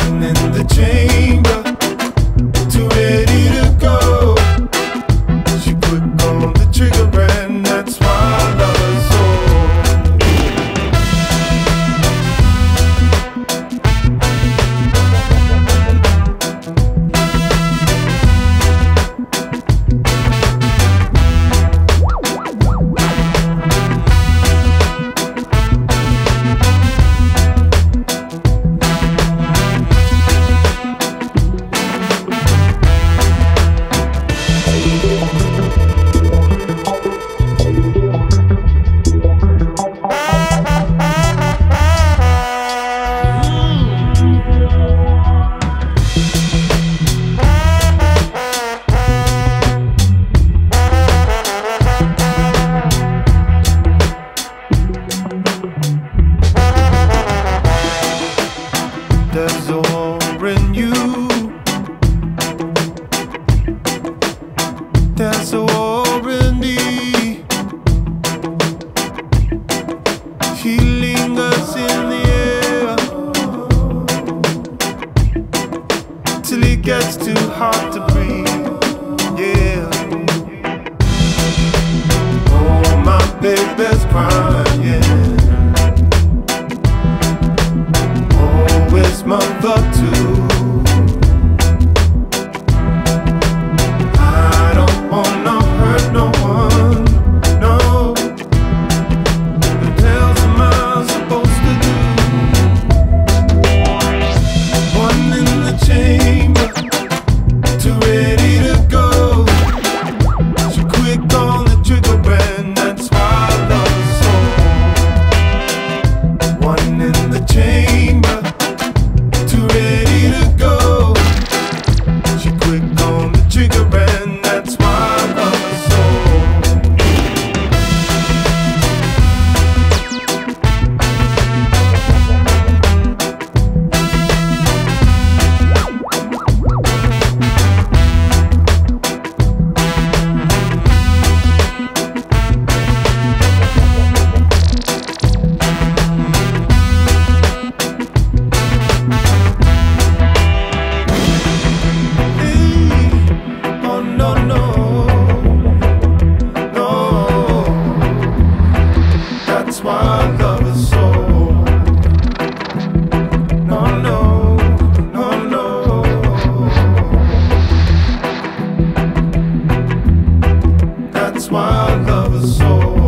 down in the chamber. ignoring you. There's a war in me. He lingers in the air till he gets too hard to breathe. Yeah. Oh, my baby's crying. my lover's soul.